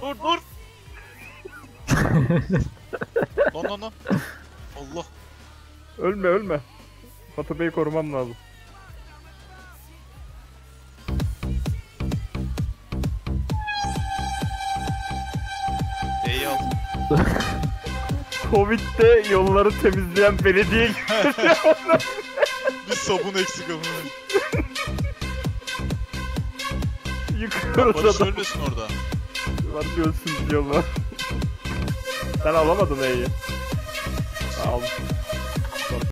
Dur dur. Lan lan lan. Allah. Ölme ölme. Fatih Bey'i korumam lazım. E'yi al. Covid'de yolları temizleyen belediye Bir sabun eksik ama. yıkıyoruz Barış adam. ölmesin orada. Var diyorsun diyorlar. Sen alamadın E'yi.